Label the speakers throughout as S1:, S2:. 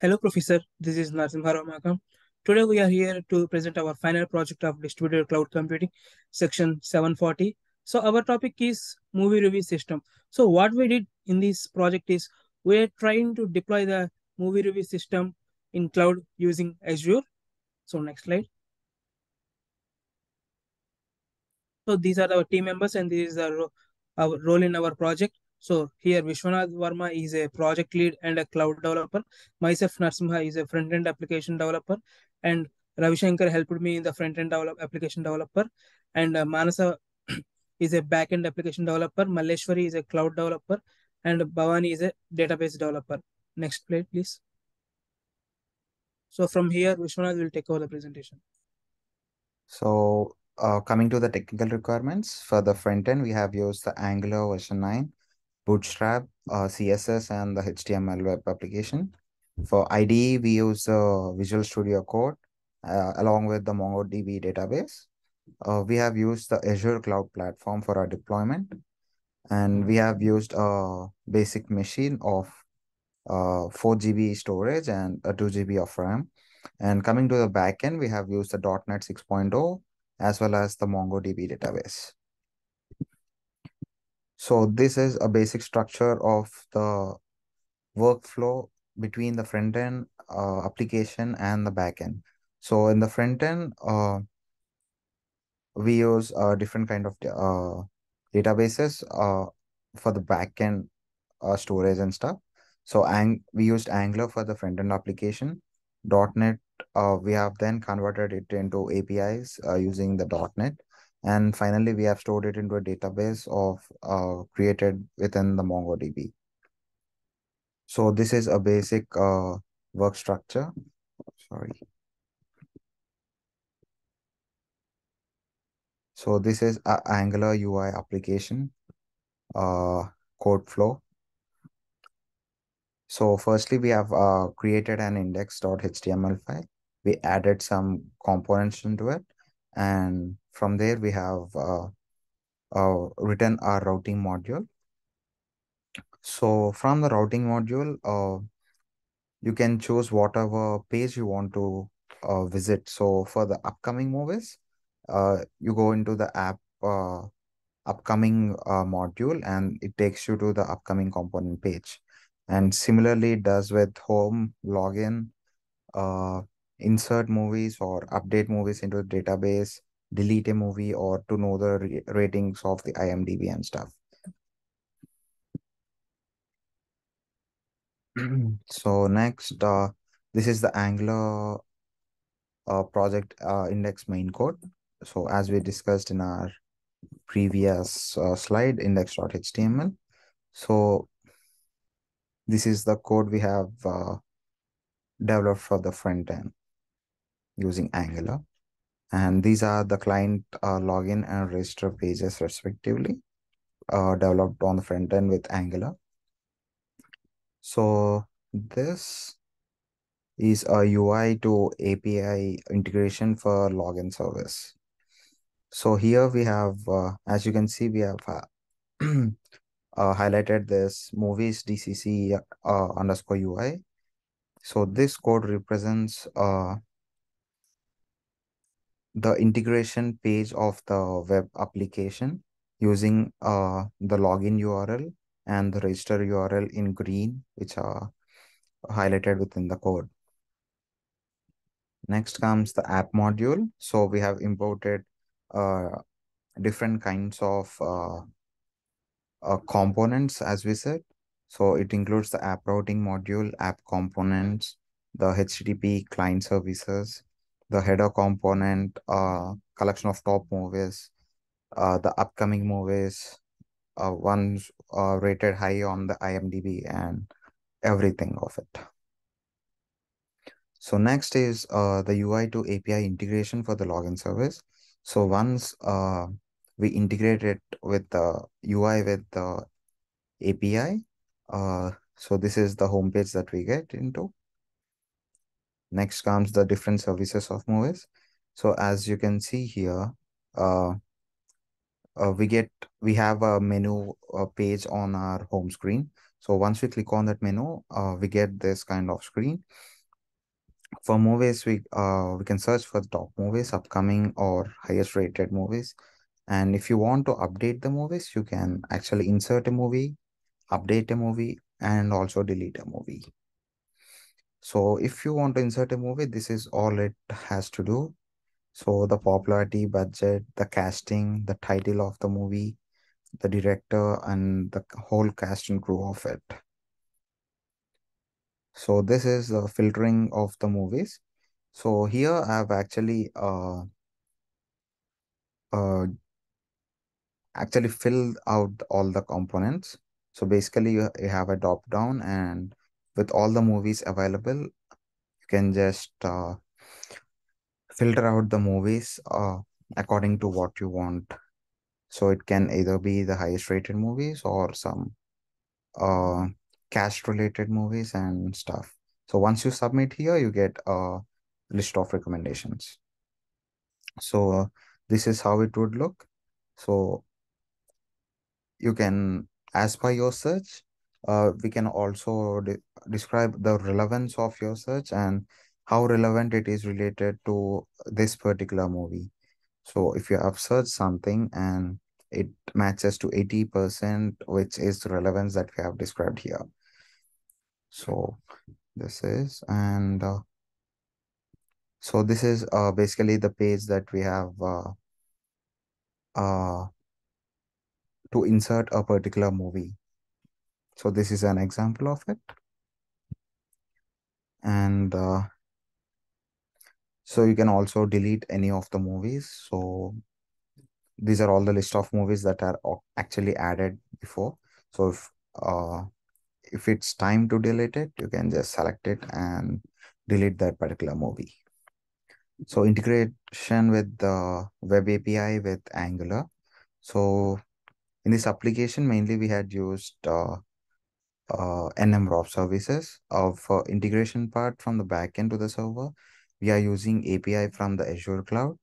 S1: Hello, Professor. This is Narsimha Ramakam. Today we are here to present our final project of distributed cloud computing, section 740. So our topic is movie review system. So what we did in this project is we are trying to deploy the movie review system in cloud using Azure. So next slide. So these are our team members and this is our, our role in our project. So here Vishwanath Varma is a project lead and a cloud developer. Myself Narsimha is a front-end application developer and Ravi Shankar helped me in the front-end develop, application developer and uh, Manasa is a back-end application developer. Malleshwari is a cloud developer and Bhavani is a database developer. Next slide, please. So from here, Vishwanath will take over the presentation.
S2: So uh, coming to the technical requirements for the front end, we have used the Angular version 9 Bootstrap, uh, CSS, and the HTML web application. For IDE, we use the Visual Studio Code uh, along with the MongoDB database. Uh, we have used the Azure Cloud Platform for our deployment. And we have used a basic machine of uh, 4 GB storage and a 2 GB of RAM. And coming to the backend, we have used the .NET 6.0 as well as the MongoDB database. So this is a basic structure of the workflow between the front end uh, application and the back end. So in the front end, uh, we use a different kind of uh, databases uh, for the back end uh, storage and stuff. So ang we used Angular for the front end application. .NET, uh, we have then converted it into APIs uh, using the .NET. And finally, we have stored it into a database of uh, created within the MongoDB. So this is a basic uh, work structure. Sorry. So this is a Angular UI application uh, code flow. So firstly, we have uh, created an index.html file. We added some components into it. And from there, we have uh, uh, written our routing module. So from the routing module, uh, you can choose whatever page you want to uh, visit. So for the upcoming movies, uh, you go into the app uh, upcoming uh, module and it takes you to the upcoming component page. And similarly, it does with home, login, uh, insert movies or update movies into the database, delete a movie or to know the ratings of the IMDb and stuff. so next, uh, this is the Angular uh, project uh, index main code. So as we discussed in our previous uh, slide, index.html. So this is the code we have uh, developed for the front end using Angular. And these are the client uh, login and register pages respectively uh, developed on the front end with Angular. So this is a UI to API integration for login service. So here we have, uh, as you can see, we have uh, uh, highlighted this movies DCC uh, underscore UI. So this code represents uh, the integration page of the web application using uh, the login URL and the register URL in green, which are highlighted within the code. Next comes the app module. So we have imported uh, different kinds of uh, uh, components, as we said. So it includes the app routing module, app components, the HTTP client services, the header component, uh, collection of top movies, uh, the upcoming movies, uh, ones uh, rated high on the IMDb and everything of it. So next is uh, the UI to API integration for the login service. So once uh, we integrate it with the UI with the API, uh, so this is the homepage that we get into. Next comes the different services of movies. So as you can see here, uh, uh, we get we have a menu uh, page on our home screen. So once we click on that menu, uh, we get this kind of screen. For movies, we uh, we can search for the top movies, upcoming or highest rated movies. And if you want to update the movies, you can actually insert a movie, update a movie, and also delete a movie. So if you want to insert a movie, this is all it has to do. So the popularity, budget, the casting, the title of the movie, the director, and the whole cast and crew of it. So this is the filtering of the movies. So here I've actually uh, uh, actually filled out all the components. So basically you, you have a drop down and with all the movies available, you can just uh, filter out the movies uh, according to what you want. So it can either be the highest rated movies or some uh, cast related movies and stuff. So once you submit here, you get a list of recommendations. So uh, this is how it would look. So you can, as per your search, uh, we can also de describe the relevance of your search and how relevant it is related to this particular movie. So if you have searched something and it matches to 80%, which is the relevance that we have described here. So this is, and uh, so this is uh, basically the page that we have uh, uh, to insert a particular movie. So this is an example of it. And uh, so you can also delete any of the movies. So these are all the list of movies that are actually added before. So if uh, if it's time to delete it, you can just select it and delete that particular movie. So integration with the web API with Angular. So in this application, mainly we had used uh, uh, a number of services of uh, integration part from the backend to the server. We are using API from the Azure cloud.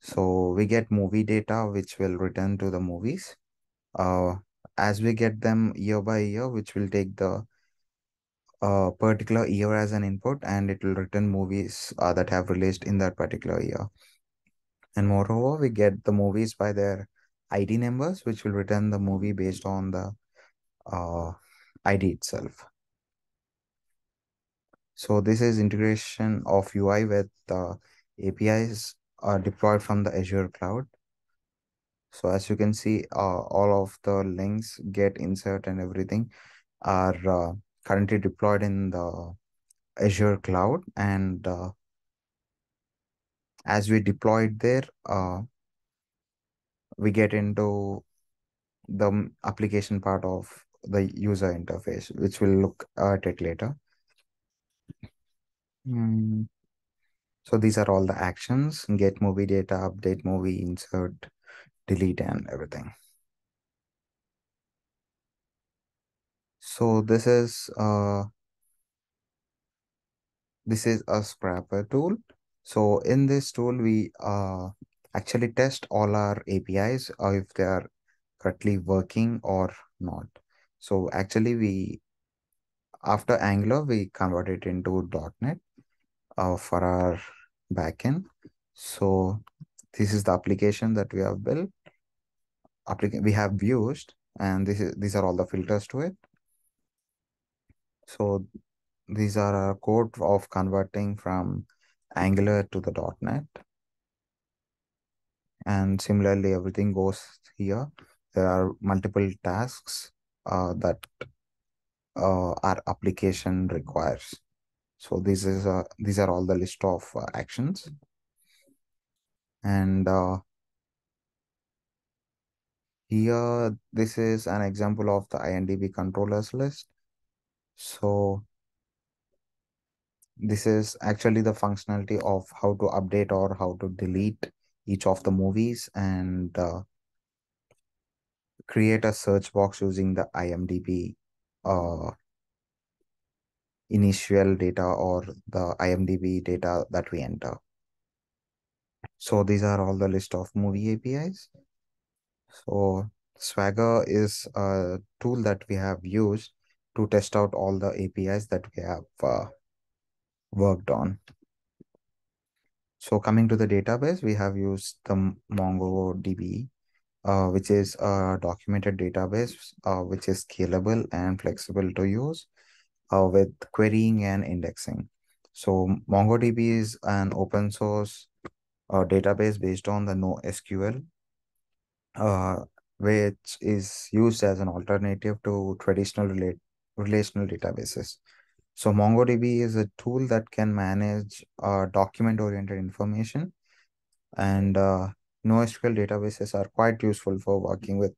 S2: So we get movie data, which will return to the movies. Uh, as we get them year by year, which will take the uh, particular year as an input and it will return movies uh, that have released in that particular year. And moreover, we get the movies by their ID numbers, which will return the movie based on the uh, ID itself. So this is integration of UI with the APIs uh, deployed from the Azure cloud. So as you can see, uh, all of the links get insert and everything are uh, currently deployed in the Azure cloud. And uh, as we deployed there, uh, we get into the application part of the user interface, which we'll look at it later. Mm. So these are all the actions, get movie data, update movie, insert, delete and everything. So this is uh this is a scrapper tool. So in this tool, we uh actually test all our APIs or uh, if they are correctly working or not. So actually we after Angular, we convert it into .NET uh, for our backend. So this is the application that we have built. We have used, and this is these are all the filters to it. So these are a code of converting from Angular to the .NET. And similarly, everything goes here. There are multiple tasks that uh, our application requires. So this is uh, these are all the list of uh, actions. And uh, here, this is an example of the IMDb controllers list. So this is actually the functionality of how to update or how to delete each of the movies and uh, create a search box using the IMDb uh, initial data or the IMDb data that we enter. So these are all the list of movie APIs. So Swagger is a tool that we have used to test out all the APIs that we have uh, worked on. So coming to the database, we have used the MongoDB, uh, which is a documented database, uh, which is scalable and flexible to use uh, with querying and indexing. So MongoDB is an open source uh, database based on the NoSQL, uh, which is used as an alternative to traditional relate relational databases. So MongoDB is a tool that can manage uh, document-oriented information and uh, NoSQL databases are quite useful for working with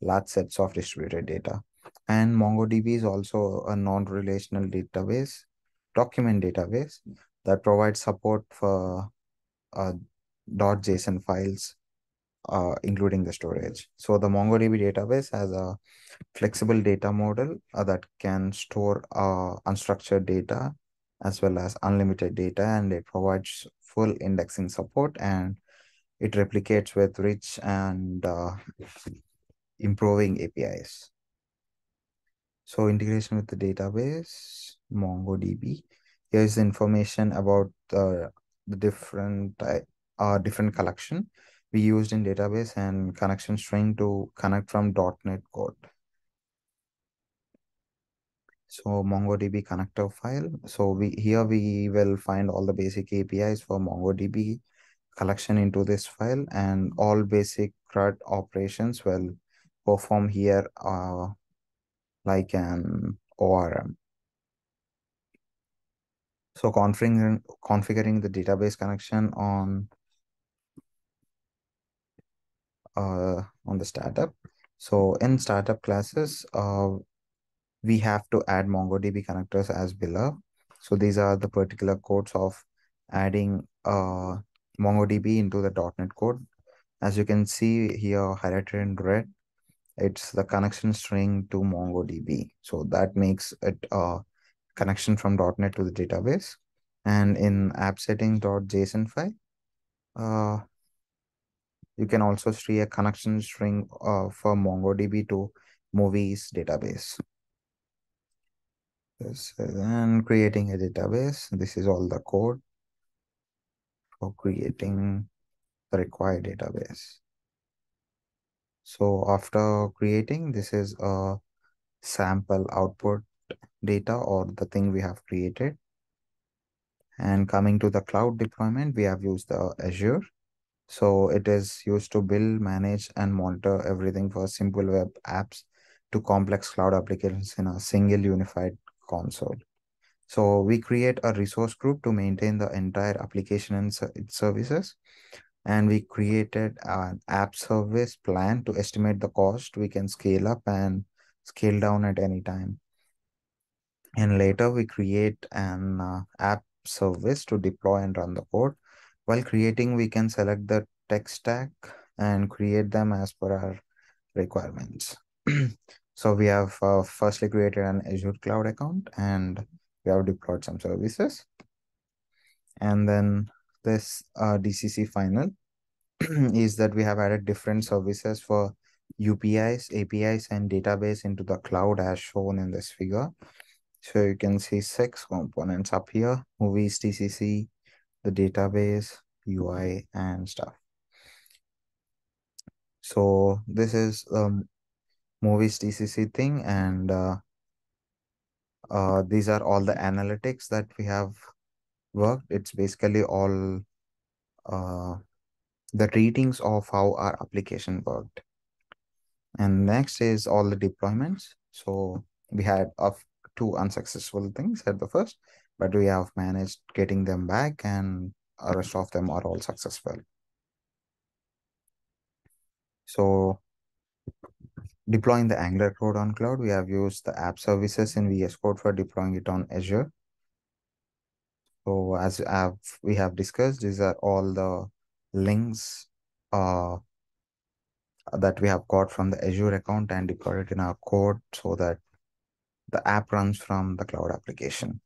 S2: large sets of distributed data. And MongoDB is also a non-relational database, document database that provides support for uh, .json files, uh, including the storage. So the MongoDB database has a flexible data model uh, that can store uh, unstructured data as well as unlimited data and it provides full indexing support and it replicates with rich and uh, improving APIs. So integration with the database, MongoDB. Here's information about the, the different uh, different collection we used in database and connection string to connect from .NET code. So MongoDB connector file. So we here we will find all the basic APIs for MongoDB collection into this file and all basic CRUD operations will perform here uh, like an ORM. So configuring, configuring the database connection on uh, on the startup. So in startup classes, uh, we have to add MongoDB connectors as below. So these are the particular codes of adding uh, MongoDB into the .NET code. As you can see here highlighted in red, it's the connection string to MongoDB. So that makes it a connection from .NET to the database. And in app setting.json file, uh, you can also see a connection string uh, for MongoDB to movies database. This and creating a database. This is all the code for creating the required database. So after creating, this is a sample output data or the thing we have created. And coming to the cloud deployment, we have used the Azure. So it is used to build, manage, and monitor everything for simple web apps to complex cloud applications in a single unified console. So we create a resource group to maintain the entire application and its services. And we created an app service plan to estimate the cost. We can scale up and scale down at any time. And later we create an uh, app service to deploy and run the code. While creating, we can select the tech stack and create them as per our requirements. so we have uh, firstly created an Azure cloud account and we have deployed some services. And then this uh, DCC final is that we have added different services for UPIs, APIs, and database into the cloud as shown in this figure. So you can see six components up here, movies, DCC, the database, UI, and stuff. So this is um movies DCC thing and uh, uh, these are all the analytics that we have worked. It's basically all uh, the readings of how our application worked. And next is all the deployments. So we had of two unsuccessful things at the first, but we have managed getting them back and the rest of them are all successful. So deploying the Angular code on cloud, we have used the app services in VS Code for deploying it on Azure. So as have, we have discussed, these are all the links uh, that we have got from the Azure account and deployed it in our code so that the app runs from the cloud application.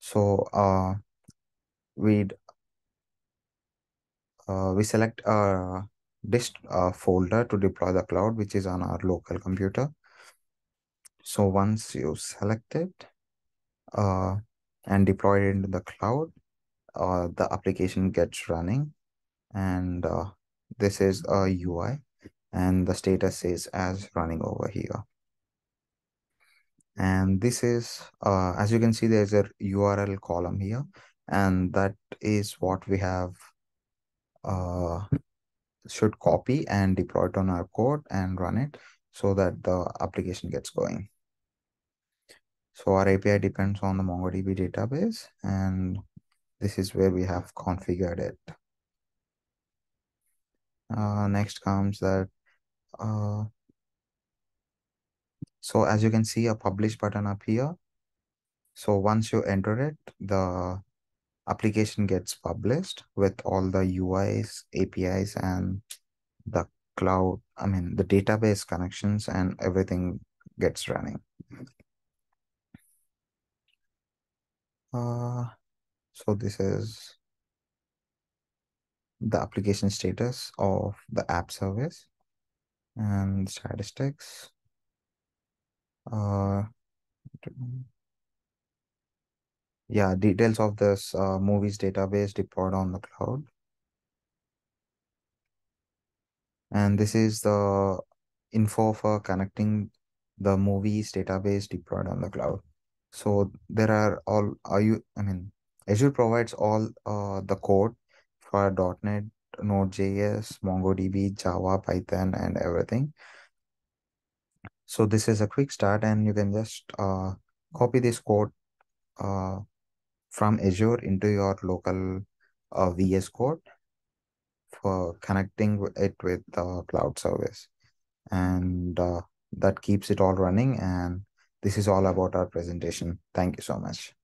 S2: So uh, we'd uh, we select a dist uh, folder to deploy the cloud, which is on our local computer. So once you select it uh, and deploy it into the cloud, uh, the application gets running and uh, this is a UI and the status is as running over here. And this is, uh, as you can see, there's a URL column here and that is what we have uh, should copy and deploy it on our code and run it so that the application gets going. So our API depends on the MongoDB database and this is where we have configured it. Uh, next comes that uh, so as you can see a publish button up here. So once you enter it, the application gets published with all the UIs, APIs, and the cloud, I mean, the database connections and everything gets running. Uh, so this is the application status of the app service and statistics. Uh, yeah, details of this uh, movies database deployed on the cloud. And this is the info for connecting the movies database deployed on the cloud. So there are all, are you, I mean, Azure provides all uh, the code for .NET, Node.js, MongoDB, Java, Python, and everything. So this is a quick start and you can just uh, copy this code uh, from Azure into your local uh, VS Code for connecting it with the cloud service. And uh, that keeps it all running. And this is all about our presentation. Thank you so much.